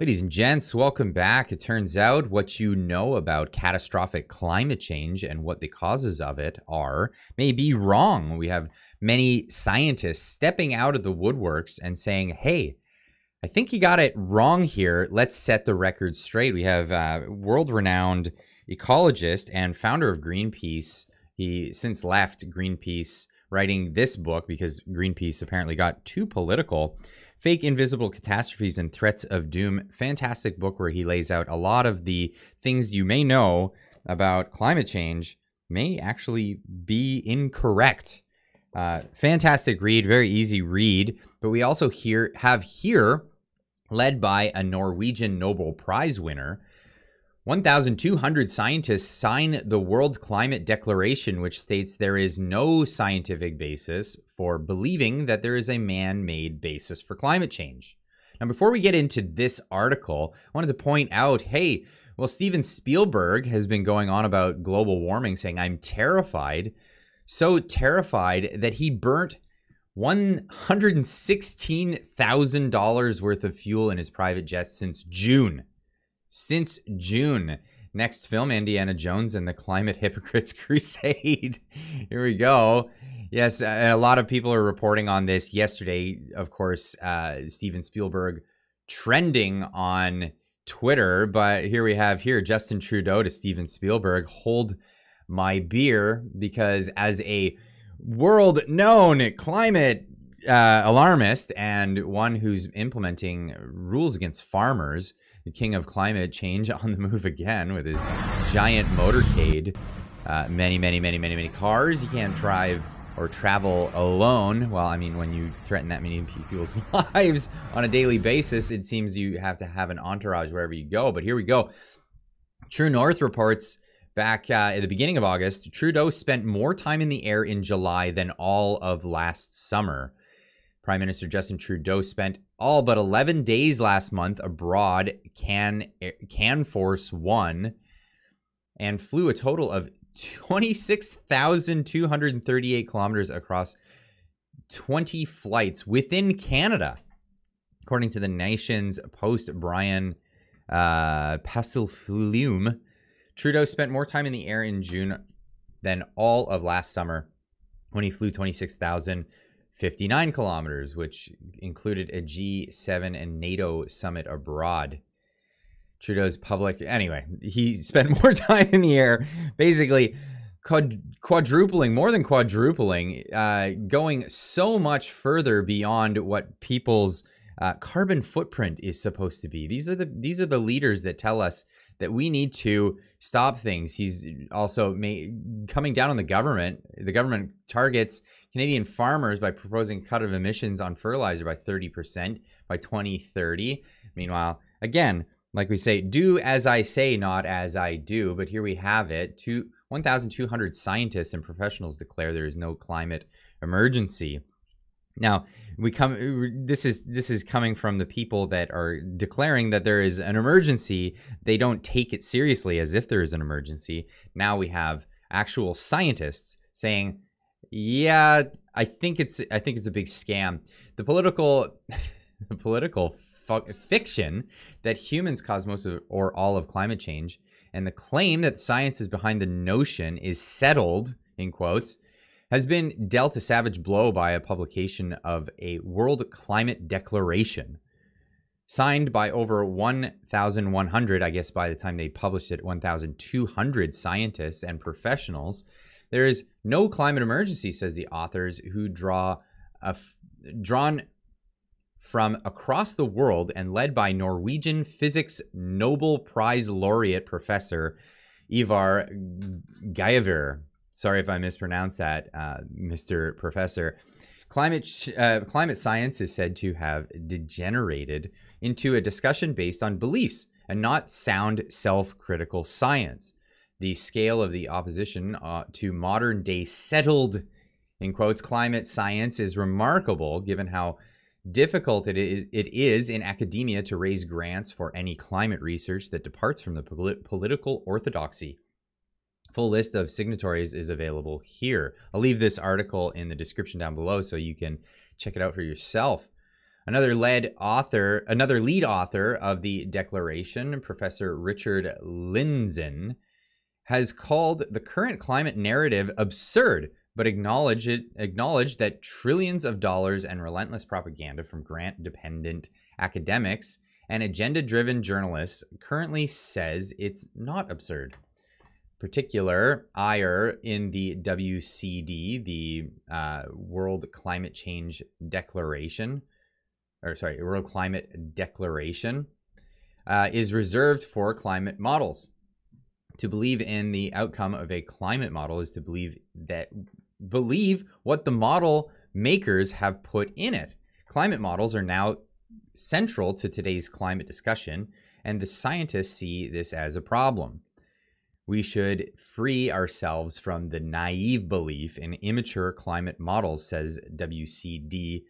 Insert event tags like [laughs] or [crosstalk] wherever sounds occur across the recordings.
Ladies and gents, welcome back. It turns out what you know about catastrophic climate change and what the causes of it are may be wrong. We have many scientists stepping out of the woodworks and saying, hey, I think you got it wrong here. Let's set the record straight. We have uh, world renowned ecologist and founder of Greenpeace. He since left Greenpeace, writing this book because Greenpeace apparently got too political. Fake Invisible Catastrophes and Threats of Doom. Fantastic book where he lays out a lot of the things you may know about climate change may actually be incorrect. Uh, fantastic read, very easy read. But we also here have here, led by a Norwegian Nobel Prize winner, 1,200 scientists sign the World Climate Declaration, which states there is no scientific basis for believing that there is a man made basis for climate change. Now, before we get into this article, I wanted to point out hey, well, Steven Spielberg has been going on about global warming, saying, I'm terrified, so terrified that he burnt $116,000 worth of fuel in his private jet since June since June. Next film, Indiana Jones and the Climate Hypocrites [laughs] Crusade. Here we go. Yes, a lot of people are reporting on this. Yesterday, of course, uh, Steven Spielberg trending on Twitter. But here we have here Justin Trudeau to Steven Spielberg. Hold my beer because as a world known climate uh, alarmist and one who's implementing rules against farmers, the king of climate change [laughs] on the move again with his giant motorcade. Uh, many, many, many, many, many cars. You can't drive or travel alone. Well, I mean, when you threaten that many [laughs] people's [laughs] lives on a daily basis, it seems you have to have an entourage wherever you go. But here we go. True North reports back uh, at the beginning of August, Trudeau spent more time in the air in July than all of last summer. Prime Minister Justin Trudeau spent all but 11 days last month abroad, Can Can Force One, and flew a total of 26,238 kilometers across 20 flights within Canada, according to the nation's post. Brian uh, Trudeau spent more time in the air in June than all of last summer when he flew 26,000. 59 kilometers, which included a G7 and NATO summit abroad. Trudeau's public, anyway, he [laughs] spent more time in the air, basically quadrupling, more than quadrupling, uh, going so much further beyond what people's uh, carbon footprint is supposed to be. These are the these are the leaders that tell us that we need to stop things. He's also coming down on the government. The government targets Canadian farmers by proposing cut of emissions on fertilizer by 30% by 2030. Meanwhile, again, like we say, do as I say, not as I do. But here we have it. Two, 1,200 scientists and professionals declare there is no climate emergency. Now, we come this is this is coming from the people that are declaring that there is an emergency. They don't take it seriously as if there is an emergency. Now we have actual scientists saying, "Yeah, I think it's I think it's a big scam." The political [laughs] the political fiction that humans cause most of or all of climate change and the claim that science is behind the notion is settled in quotes has been dealt a savage blow by a publication of a World Climate Declaration signed by over 1,100, I guess by the time they published it, 1,200 scientists and professionals. There is no climate emergency, says the authors, who draw a f- drawn from across the world and led by Norwegian physics Nobel Prize laureate professor Ivar Giaever. Sorry if I mispronounced that, uh, Mr. Professor. Climate, uh, climate science is said to have degenerated into a discussion based on beliefs and not sound self critical science. The scale of the opposition uh, to modern day settled, in quotes, climate science is remarkable given how difficult it is, it is in academia to raise grants for any climate research that departs from the polit- political orthodoxy. Full list of signatories is available here. I'll leave this article in the description down below so you can check it out for yourself. Another lead author, another lead author of the declaration, Professor Richard Lindzen, has called the current climate narrative absurd, but acknowledged it, acknowledged that trillions of dollars and relentless propaganda from grant-dependent academics and agenda-driven journalists currently says it's not absurd particular ire in the WCD, the uh, World Climate Change Declaration, or sorry, World Climate Declaration, uh, is reserved for climate models. To believe in the outcome of a climate model is to believe that believe what the model makers have put in it. Climate models are now central to today's climate discussion, and the scientists see this as a problem we should free ourselves from the naive belief in immature climate models, says WCD.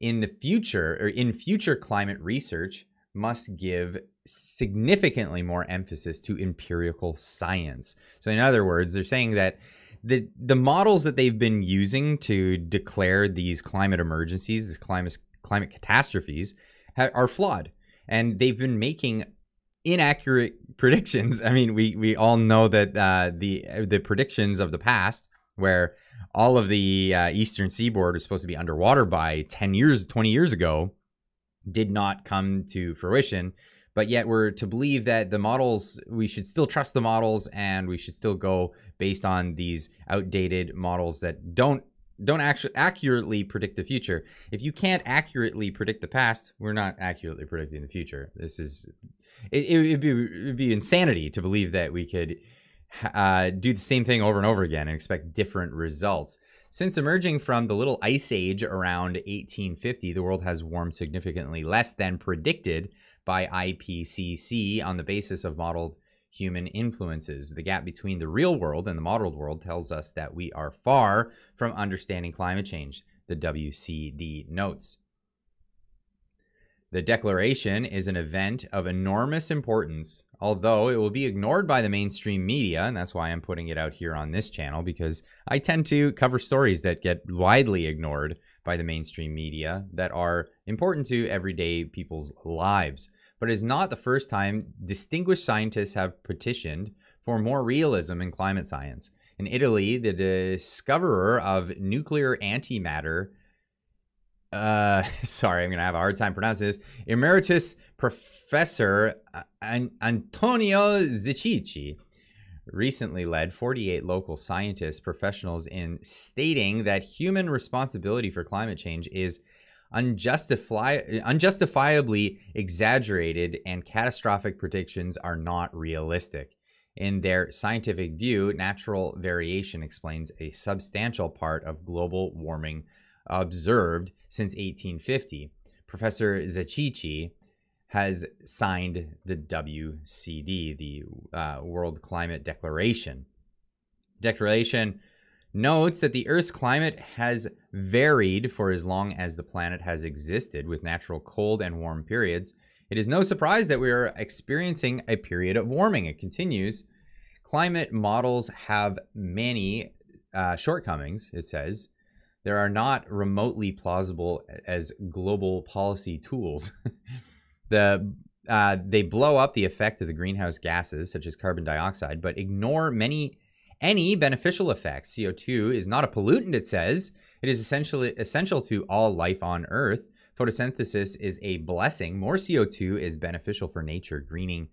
In the future, or in future climate research, must give significantly more emphasis to empirical science. So, in other words, they're saying that the the models that they've been using to declare these climate emergencies, these climate climate catastrophes, ha- are flawed, and they've been making inaccurate [laughs] predictions. I mean, we we all know that uh, the the predictions of the past, where all of the uh, eastern seaboard was supposed to be underwater by 10 years, 20 years ago, did not come to fruition. But yet, we're to believe that the models, we should still trust the models and we should still go based on these outdated models that don't don't actually accurately predict the future. If you can't accurately predict the past, we're not accurately predicting the future. This is it, would be it'd be insanity to believe that we could uh, do the same thing over and over again and expect different results. Since emerging from the little ice age around 1850, the world has warmed significantly less than predicted by IPCC on the basis of modeled human influences. The gap between the real world and the modeled world tells us that we are far from understanding climate change, the WCD notes. The declaration is an event of enormous importance, although it will be ignored by the mainstream media, and that's why I'm putting it out here on this channel because I tend to cover stories that get widely ignored by the mainstream media that are important to everyday people's lives but it is not the first time distinguished scientists have petitioned for more realism in climate science. In Italy, the discoverer of nuclear antimatter, uh, [laughs] sorry, I'm going to have a hard time pronouncing this, Emeritus Professor Antonio Zichichi, recently led 48 local scientists, professionals in stating that human responsibility for climate change is unjustifi- unjustifiably exaggerated and catastrophic predictions are not realistic. In their scientific view, natural variation explains a substantial part of global warming observed since 1850. Professor Zichichi has signed the WCD, the uh, World Climate Declaration. Declaration notes that the Earth's climate has varied for as long as the planet has existed, with natural cold and warm periods. It is no surprise that we are experiencing a period of warming. It continues. Climate models have many uh, shortcomings, it says. There are not remotely plausible as global policy tools. [laughs] the uh, they blow up the effect of the greenhouse gases, such as carbon dioxide, but ignore many any beneficial effects. CO2 is not a pollutant, it says. It is essentially essential to all life on Earth. Photosynthesis is a blessing. More CO2 is beneficial for nature, greening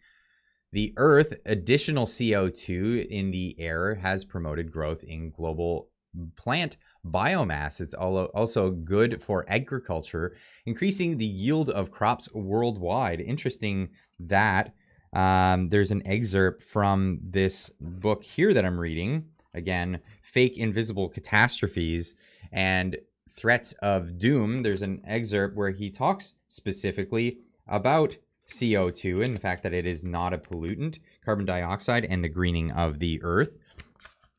the Earth. Additional CO2 in the air has promoted growth in global plant biomass. It's also good for agriculture, increasing the yield of crops worldwide. Interesting that um, there's an excerpt from this book here that I'm reading. Again, Fake Invisible Catastrophes and Threats of Doom. There's an excerpt where he talks specifically about CO2 and the fact that it is not a pollutant, carbon dioxide, and the greening of the earth,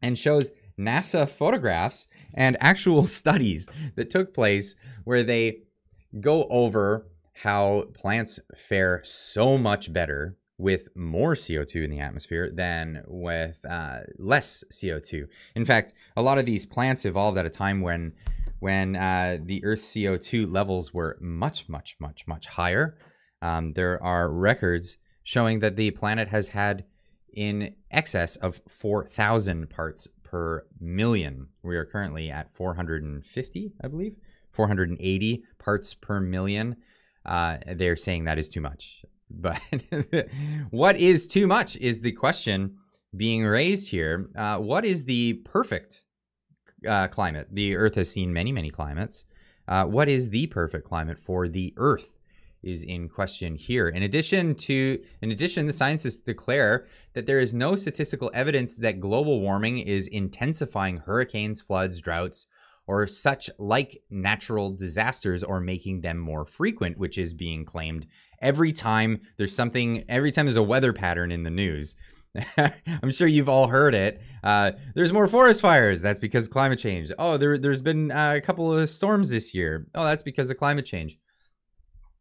and shows NASA photographs and actual [laughs] studies that took place where they go over how plants fare so much better with more CO2 in the atmosphere than with uh, less CO2. In fact, a lot of these plants evolved at a time when when uh, the Earth's CO2 levels were much, much, much, much higher. Um, there are records showing that the planet has had in excess of 4,000 parts per million. We are currently at 450, I believe, 480 parts per million. Uh, they're saying that is too much. [laughs] But what is too much is the question being raised here. Uh, what is the perfect uh, climate? The Earth has seen many, many climates. Uh, what is the perfect climate for the Earth? Is in question here. In addition to, in addition, the scientists declare that there is no statistical evidence that global warming is intensifying hurricanes, floods, droughts, or such like natural disasters or making them more frequent, which is being claimed every time there's something, every time there's a weather pattern in the news. [laughs] I'm sure you've all heard it. Uh, there's more forest fires. That's because climate change. Oh, there, there's been uh, a couple of storms this year. Oh, that's because of climate change.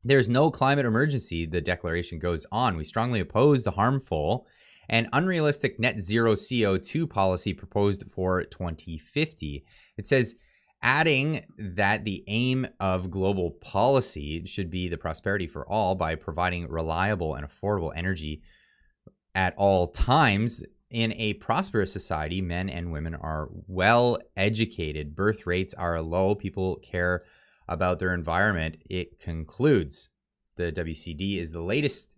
There's no climate emergency, the declaration goes on. We strongly oppose the harmful and unrealistic net zero CO2 policy proposed for 2050. It says, adding that the aim of global policy should be the prosperity for all by providing reliable and affordable energy at all times. In a prosperous society, men and women are well educated, birth rates are low, people care about their environment, it concludes the WCD is the latest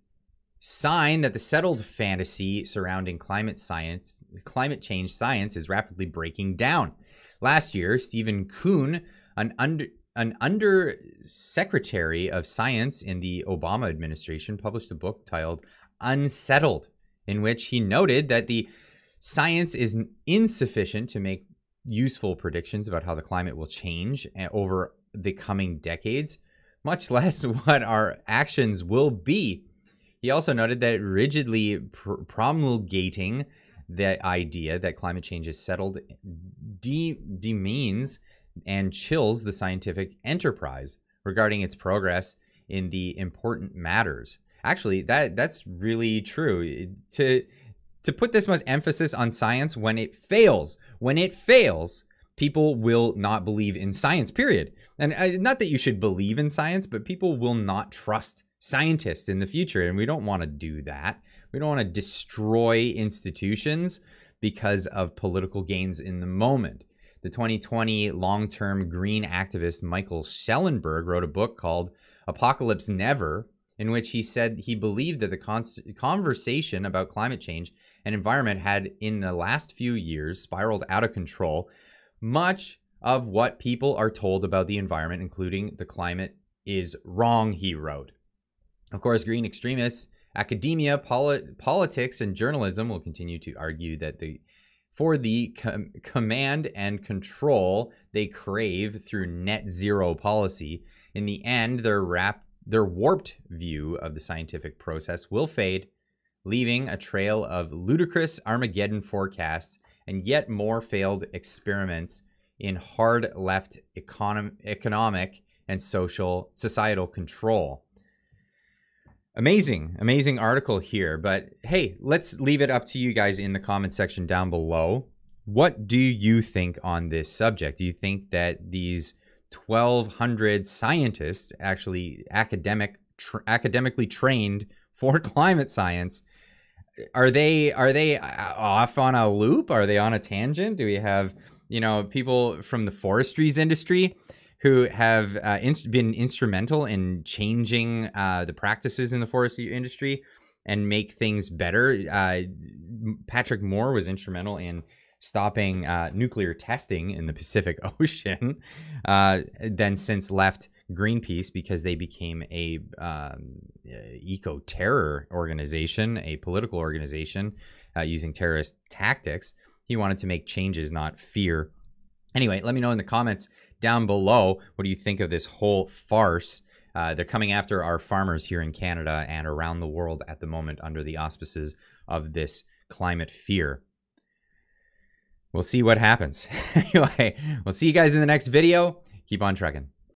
sign that the settled fantasy surrounding climate science, climate change science is rapidly breaking down. Last year, Steven Koonin, an under an undersecretary of science in the Obama administration, published a book titled Unsettled, in which he noted that the science is insufficient to make useful predictions about how the climate will change eh, over the coming decades, much [laughs] less what our actions will be. He also noted that rigidly pr- promulgating the idea that climate change is settled de- demeans and chills the scientific enterprise regarding its progress in the important matters. Actually, that that's really true. To to put this much emphasis on science when it fails, when it fails, people will not believe in science, period. And uh, not that you should believe in science, but people will not trust scientists in the future. And we don't want to do that. We don't want to destroy institutions because of political gains in the moment. The 2020 long term green activist Michael Shellenberger wrote a book called Apocalypse Never, in which he said he believed that the conversation about climate change and environment had, in the last few years, spiraled out of control much of what people are told about the environment, including the climate, is wrong, he wrote. Of course, green extremists, academia, polit- politics, and journalism will continue to argue that the for the com- command and control they crave through net zero policy. In the end, their rap- their warped view of the scientific process will fade, leaving a trail of ludicrous Armageddon forecasts and yet more failed experiments in hard left econom- economic and social societal control. Amazing, amazing article here. But hey, let's leave it up to you guys in the comment section down below. What do you think on this subject? Do you think that these 1,200 scientists, actually academic, academically trained for [laughs] climate science, are they are they uh, off on a loop? Are they on a tangent? Do we have you know people from the forestries industry who have uh, been instrumental in changing uh, the practices in the forestry industry and make things better? Uh, Patrick Moore was instrumental in stopping uh, nuclear testing in the Pacific [laughs] Ocean. Uh, then since left Greenpeace because they became a um, eco terror organization, a political organization uh, using terrorist tactics. He wanted to make changes, not fear. Anyway, let me know in the comments down below what do you think of this whole farce. Uh, they're coming after our farmers here in Canada and around the world at the moment under the auspices of this climate fear. We'll see what happens. [laughs] anyway, we'll see you guys in the next video. Keep on trucking.